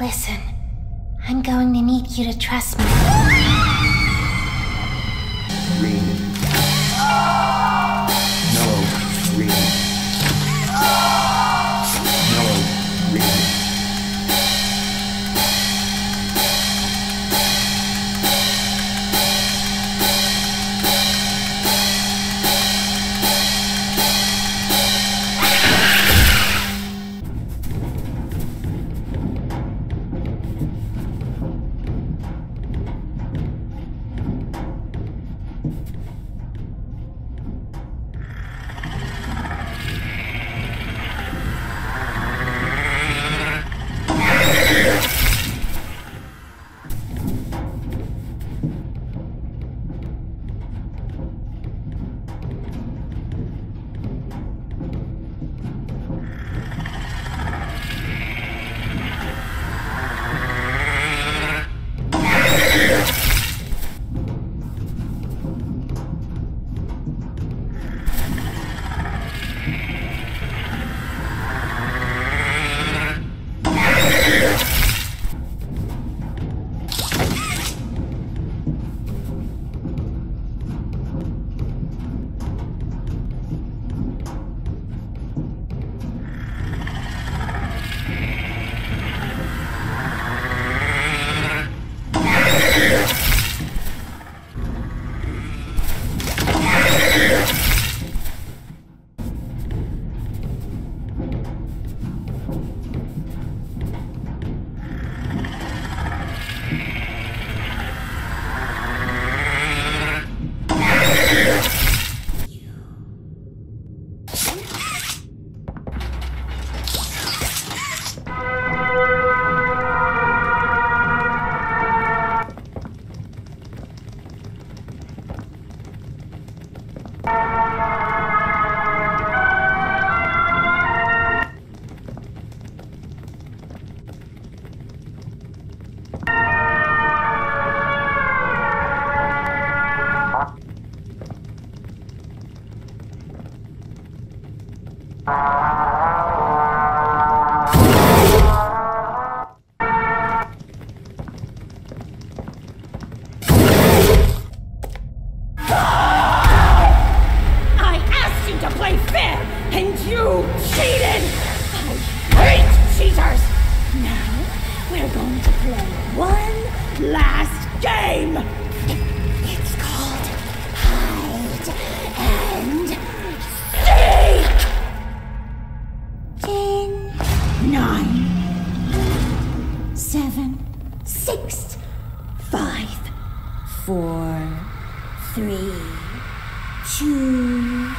Listen, I'm going to need you to trust me. Green. We're going to play one last game! Seven, six, five, four, three, two,